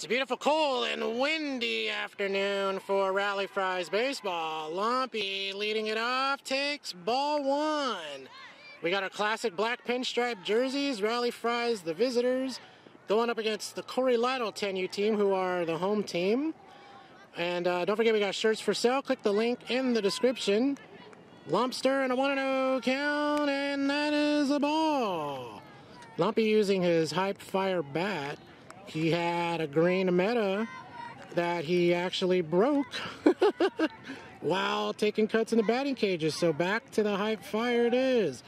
It's a beautiful, cold, and windy afternoon for Rally Fries baseball. Lumpy leading it off takes ball one. We got our classic black pinstripe jerseys, Rally Fries, the visitors, going up against the Cory Lidle 10U team, who are the home team. And uh, don't forget, we got shirts for sale. Click the link in the description. Lumpster and a 1 0 count, and that is a ball. Lumpy using his Hype Fire bat. He had a green meta that he actually broke while taking cuts in the batting cages. So back to the Hype Fire it is.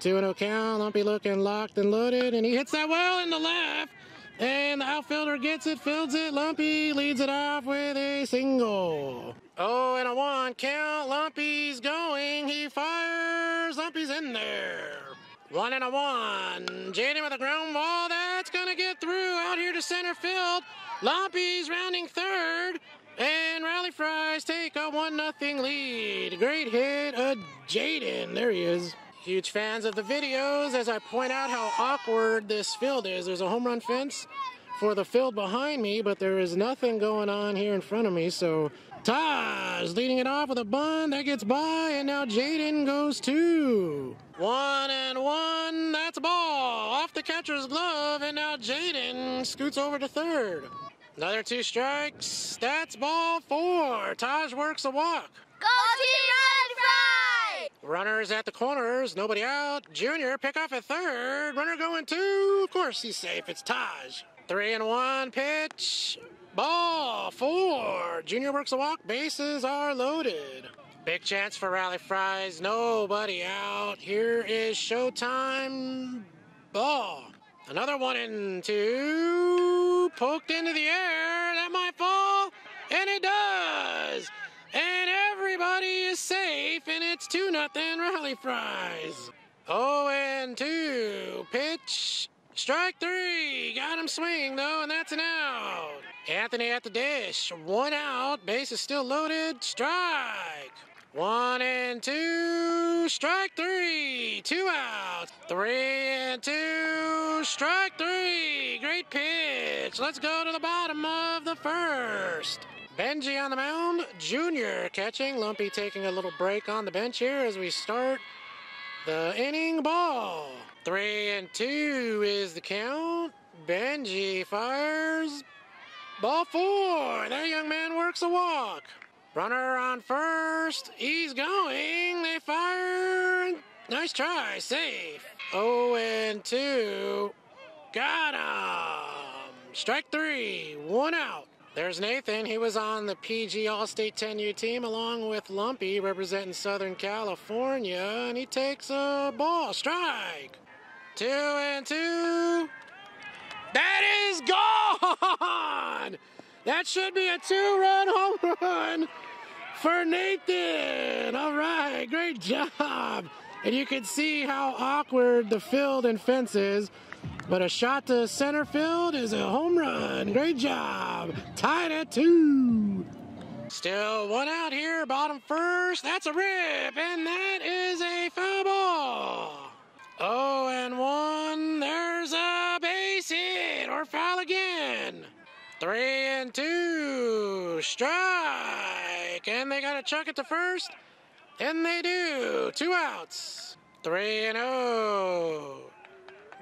2 0 count, Lumpy looking locked and loaded, and he hits that well in the left. And the outfielder gets it, fields it. Lumpy leads it off with a single. Oh, and a one count. Lumpy's going. He fires. Lumpy's in there. One and a one. Jaden with a ground ball. That's going to get through out here to center field. Lumpy's rounding third. And Rally Fries take a 1 nothing lead. Great hit, a Jaden. There he is. Huge fans of the videos as I point out how awkward this field is. There's a home run fence for the field behind me, but there is nothing going on here in front of me. So Taj leading it off with a bun that gets by, and now Jaden goes two. One and one, that's a ball off the catcher's glove, and now Jaden scoots over to third. Another two strikes, that's ball four. Taj works a walk. Go team Rally Fry! Runners at the corners, nobody out. Junior pick off at third. Runner going two. Of course he's safe. It's Taj. Three and one pitch. Ball four. Junior works a walk. Bases are loaded. Big chance for Rally Fries. Nobody out. Here is showtime. Ball. Another one and two. Poked into the air. That might fall. And it does. And everybody is safe. And it's 2 nothing Rally Fries. Oh and 2. Pitch. Strike three. Got him swinging though, and that's an out. Anthony at the dish. One out. Base is still loaded. Strike. One and two. Strike three. Two out. Three and two. Strike three. Great pitch. Let's go to the bottom of the first. Benji on the mound. Junior catching. Lumpy taking a little break on the bench here as we start the inning ball. Three and two is the count. Benji fires. Ball four. That young man works a walk. Runner on first. He's going. They fire. Nice try. Safe. 0 and 2. Got him. Strike three. One out. There's Nathan. He was on the PG All-State 10U team along with Lumpy representing Southern California. And he takes a ball. Strike. Two and two. That is gone! That should be a two-run home run for Nathan. All right, great job. And you can see how awkward the field and fence is. But a shot to center field is a home run. Great job. Tied at two. Still one out here, bottom first. That's a rip, and that is a foul ball. Oh, and one. There's a base hit or foul again. Three and two. Strike. And they got to chuck it to first. And they do. Two outs. Three and oh.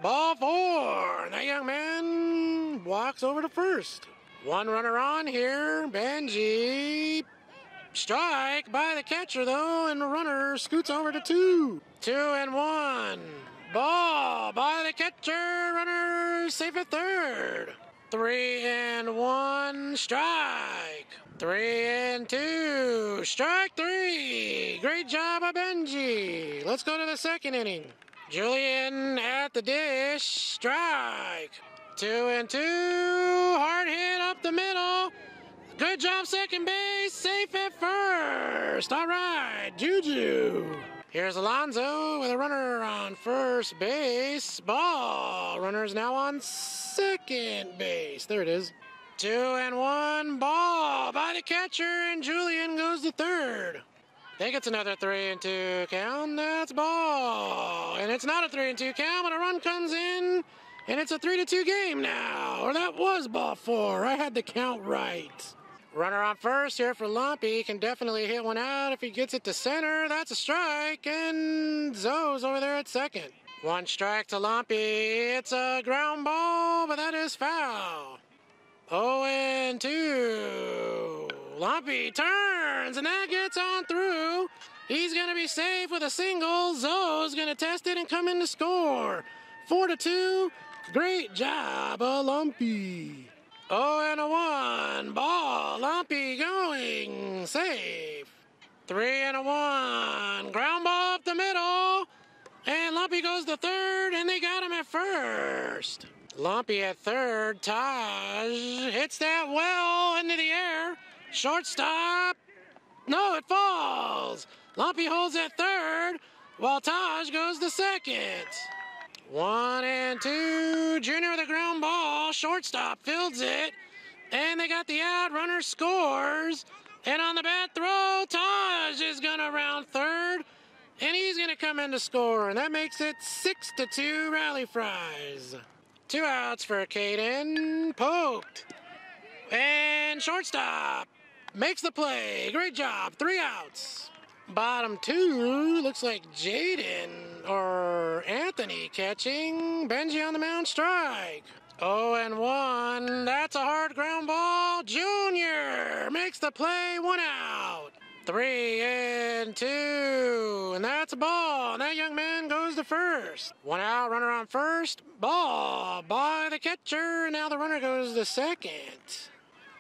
Ball four. And that young man walks over to first. One runner on here. Benji. Strike by the catcher, though, and the runner scoots over to two. Two and one. Ball by the catcher. Runner safe at third. Three and one. Strike. Three and two. Strike three. Great job Benji. Let's go to the second inning. Julian at the dish. Strike. Two and two. Hard hit up the middle. Good job, second base. Safe at first. All right, Juju. Here's Alonzo with a runner on first base. Ball. Runner's now on second base. There it is. Two and one. Ball by the catcher, and Julian goes to third. Think it's another three and two count. That's ball. And it's not a three and two count, but a run comes in. And it's a 3 to 2 game now. Or that was ball four. I had the count right. Runner on first here for Lumpy. Can definitely hit one out if he gets it to center. That's a strike. And Zoe's over there at second. One strike to Lumpy. It's a ground ball, but that is foul. 0 and 2. Lumpy turns, and that gets on through. He's going to be safe with a single. Zoe's going to test it and come in to score. 4 to 2. Great job, Lumpy. Oh, and a one. Ball. Lumpy going. Safe. Three and a one. Ground ball up the middle. And Lumpy goes to third, and they got him at first. Lumpy at third. Taj hits that well into the air. Shortstop. No, it falls. Lumpy holds at third, while Taj goes to second. One and two. Junior with a ground ball. Shortstop fields it. And they got the out. Runner scores. And on the bat throw, Taj is going to round third. And he's going to come in to score. And that makes it six to two Rally Fries. Two outs for Caden. Poked. And shortstop makes the play. Great job. Three outs. Bottom two looks like Jaden or Anthony catching. Benji on the mound strike. Oh and 1. That's a hard ground ball. Junior makes the play. One out. Three and two. And that's a ball. And that young man goes to first. One out, runner on first. Ball by the catcher. Now the runner goes to second.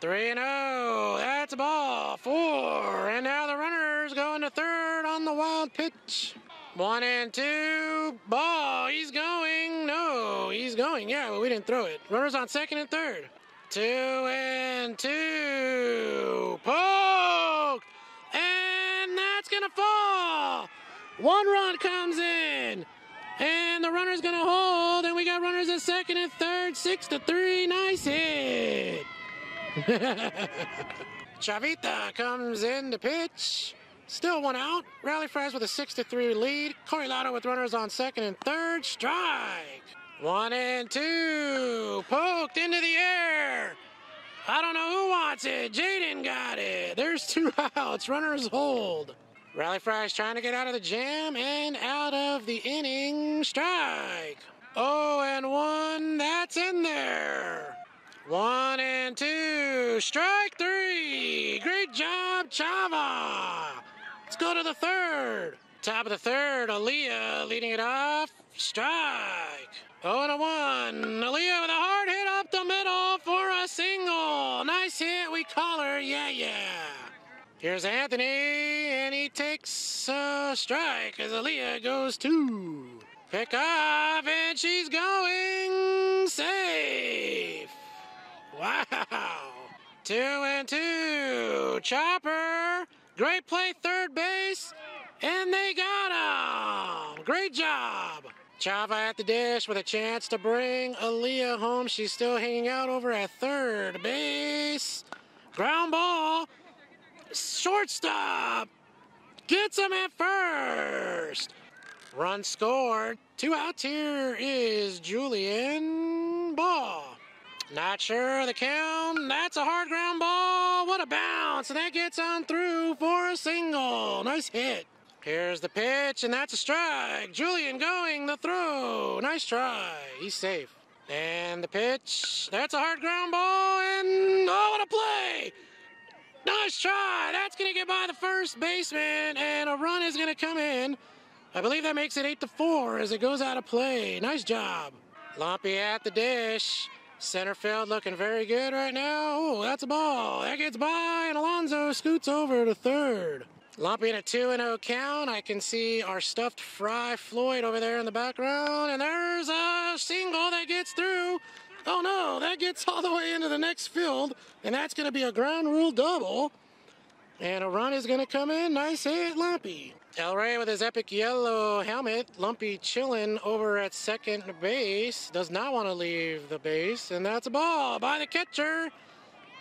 Three and oh, that's a ball. Four, and now the runner's going to third on the wild pitch. One and two, ball. He's going. No, he's going. Yeah, but we didn't throw it. Runners on second and third. Two and two, poke, and that's gonna fall. One run comes in. And the runner's gonna hold, and we got runners at second and third, six to three. Nice hit. Chavita comes in to pitch. Still one out. Rally Fries with a 6 to 3 lead. Corey Lotto with runners on second and third. Strike. One and two. Poked into the air. I don't know who wants it. Jaden got it. There's two outs. Runners hold. Rally Fries trying to get out of the jam and out of the inning. Strike. Oh, and one. That's in there. One and two. Strike three. Great job, Chava. Let's go to the third. Top of the third, Aaliyah leading it off. Strike. Oh, and a one. Aaliyah with a hard hit up the middle for a single. Nice hit. We call her. Yeah, yeah. Here's Anthony, and he takes a strike as Aaliyah goes two. Pick off, and she's going safe. Wow. Two and two. Chopper. Great play, third base. And they got him. Great job. Chava at the dish with a chance to bring Aaliyah home. She's still hanging out over at third base. Ground ball. Shortstop. Gets him at first. Run scored. Two outs here is Julian Ball. Not sure the count. That's a hard ground ball. What a bounce. And that gets on through for a single. Nice hit. Here's the pitch, and that's a strike. Julian going the throw. Nice try. He's safe. And the pitch. That's a hard ground ball. And oh, what a play. Nice try. That's going to get by the first baseman, and a run is going to come in. I believe that makes it 8 to 4 as it goes out of play. Nice job. Lumpy at the dish. Center field looking very good right now. Oh, that's a ball. That gets by, and Alonzo scoots over to third. Lumpy in a 2 0 count. I can see our stuffed Fry Floyd over there in the background. And there's a single that gets through. Oh no, that gets all the way into the next field. And that's going to be a ground rule double. And a run is going to come in. Nice hit, Lumpy. El Rey with his epic yellow helmet. Lumpy chilling over at second base. Does not want to leave the base. And that's a ball by the catcher.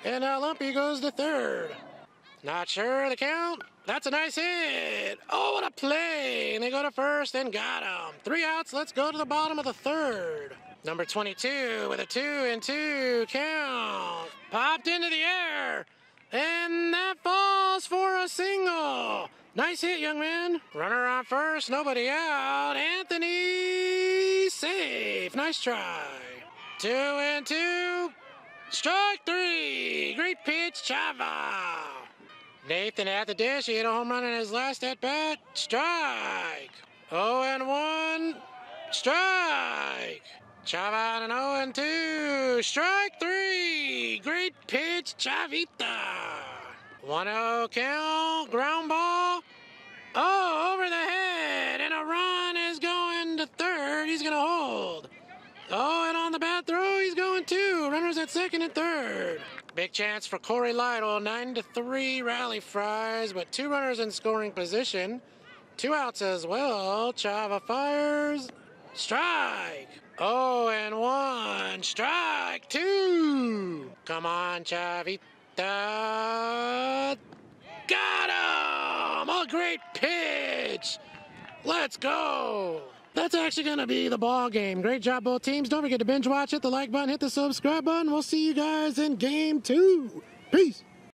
And now Lumpy goes to third. Not sure of the count. That's a nice hit. Oh, what a play. And they go to first and got him. Three outs. Let's go to the bottom of the third. Number 22 with a two and two count. Popped into the air. And that falls for a single. Nice hit, young man. Runner on first, nobody out. Anthony safe. Nice try. Two and two. Strike three. Great pitch, Chava. Nathan at the dish. He hit a home run in his last at bat. Strike. 0 and 1. Strike. Chava on an 0 and 2. Strike 3. Great pitch, Chavita. 1 0 count. Ground ball. Oh, over the head. And a run is going to third. He's going to hold. Oh, and on the bat throw, he's going two. Runners at second and third. Big chance for Cory Lidle. 9 to 3 rally fries, but two runners in scoring position. Two outs as well. Chava fires. Strike. Oh, and one. Strike two. Come on, Chavita. Got him! A great pitch. Let's go. That's actually going to be the ball game. Great job, both teams. Don't forget to binge watch, hit the like button, hit the subscribe button. We'll see you guys in game two. Peace.